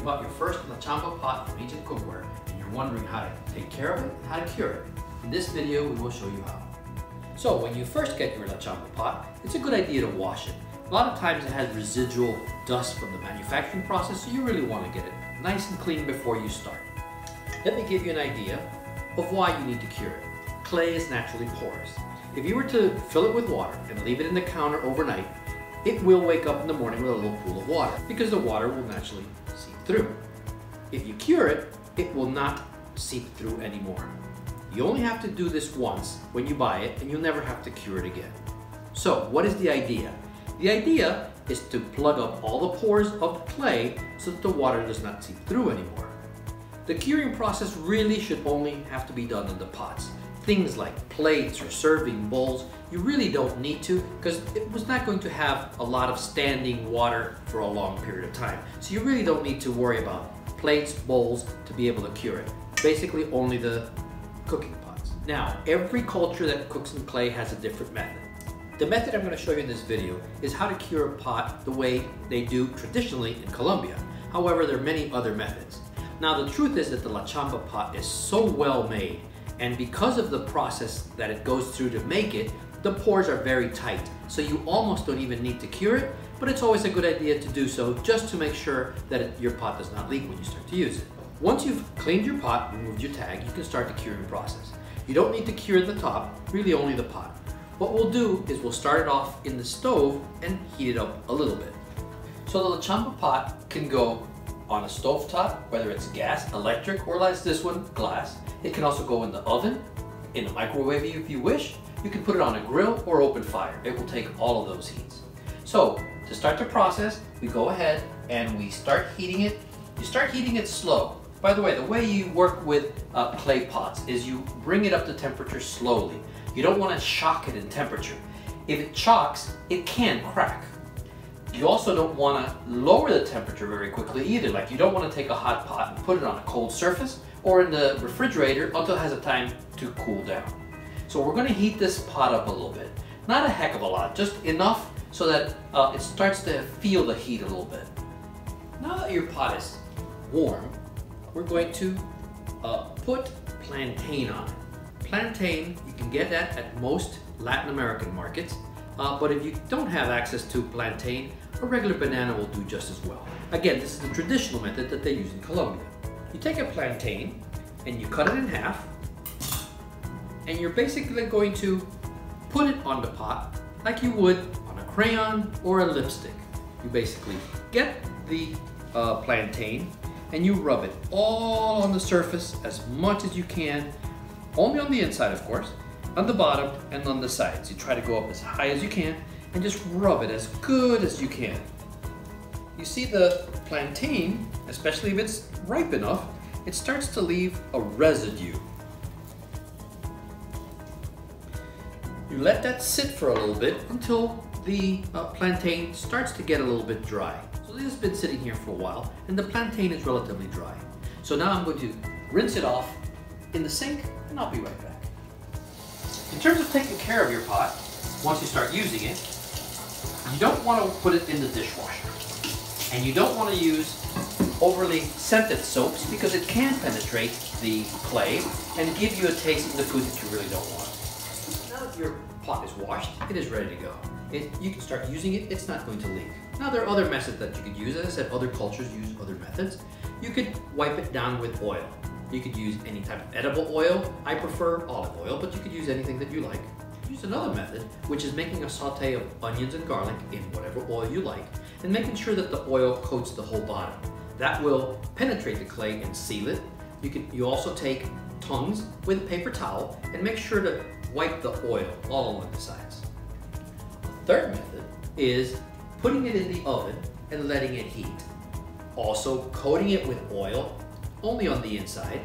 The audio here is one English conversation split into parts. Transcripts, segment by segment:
you bought your first La Chamba pot from Ancient Cookware and you're wondering how to take care of it and how to cure it, in this video we will show you how. So when you first get your La Chamba pot, it's a good idea to wash it. A lot of times it has residual dust from the manufacturing process, so you really want to get it nice and clean before you start. Let me give you an idea of why you need to cure it. Clay is naturally porous. If you were to fill it with water and leave it in the counter overnight, it will wake up in the morning with a little pool of water because the water will naturally through. If you cure it, it will not seep through anymore. You only have to do this once when you buy it and you'll never have to cure it again. So what is the idea? The idea is to plug up all the pores of the clay so that the water does not seep through anymore. The curing process really should only have to be done in the pots. Things like plates or serving bowls, you really don't need to because it was not going to have a lot of standing water for a long period of time. So you really don't need to worry about plates, bowls to be able to cure it. Basically only the cooking pots. Now, every culture that cooks in clay has a different method. The method I'm going to show you in this video is how to cure a pot the way they do traditionally in Colombia. However, there are many other methods. Now, the truth is that the La Chamba pot is so well made, and because of the process that it goes through to make it, the pores are very tight, so you almost don't even need to cure it, but it's always a good idea to do so just to make sure that it, your pot does not leak when you start to use it. Once you've cleaned your pot, removed your tag, you can start the curing process. You don't need to cure the top, really only the pot. What we'll do is we'll start it off in the stove and heat it up a little bit. So the La Chamba pot can go on a stove top, whether it's gas, electric, or like this one, glass. It can also go in the oven, in the microwave if you wish. You can put it on a grill or open fire. It will take all of those heats. So to start the process, we go ahead and we start heating it. You start heating it slow. By the way, the way you work with uh, clay pots is you bring it up to temperature slowly. You don't want to shock it in temperature. If it shocks, it can crack. You also don't want to lower the temperature very quickly either. Like you don't want to take a hot pot and put it on a cold surface or in the refrigerator until it has a time to cool down. So we're going to heat this pot up a little bit. Not a heck of a lot, just enough so that uh, it starts to feel the heat a little bit. Now that your pot is warm, we're going to uh, put plantain on it. Plantain, you can get that at most Latin American markets, uh, but if you don't have access to plantain, a regular banana will do just as well. Again, this is the traditional method that they use in Colombia. You take a plantain and you cut it in half, and you're basically going to put it on the pot like you would on a crayon or a lipstick. You basically get the uh, plantain and you rub it all on the surface as much as you can only on the inside, of course, on the bottom and on the sides. You try to go up as high as you can and just rub it as good as you can. You see the plantain, especially if it's ripe enough, it starts to leave a residue. You let that sit for a little bit until the uh, plantain starts to get a little bit dry. So this has been sitting here for a while and the plantain is relatively dry. So now I'm going to rinse it off in the sink and I'll be right back. In terms of taking care of your pot, once you start using it, you don't want to put it in the dishwasher. And you don't want to use overly scented soaps because it can penetrate the clay and give you a taste in the food that you really don't want. Now that your pot is washed, it is ready to go. It, you can start using it, it's not going to leak. Now there are other methods that you could use. As I said, other cultures use other methods. You could wipe it down with oil. You could use any type of edible oil. I prefer olive oil, but you could use anything that you like. Use another method, which is making a saute of onions and garlic in whatever oil you like, and making sure that the oil coats the whole bottom. That will penetrate the clay and seal it. You can you also take tongues with a paper towel and make sure to wipe the oil all along the sides. The third method is putting it in the oven and letting it heat. Also coating it with oil only on the inside,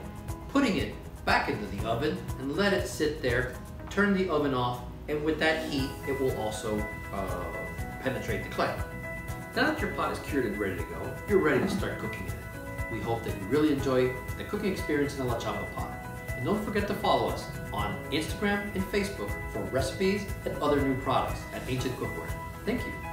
putting it back into the oven and let it sit there, turn the oven off, and with that heat, it will also uh, penetrate the clay. Now that your pot is cured and ready to go, you're ready to start cooking in it. We hope that you really enjoy the cooking experience in the La Chamba pot. And don't forget to follow us on Instagram and Facebook for recipes and other new products at Ancient Cookware. Thank you.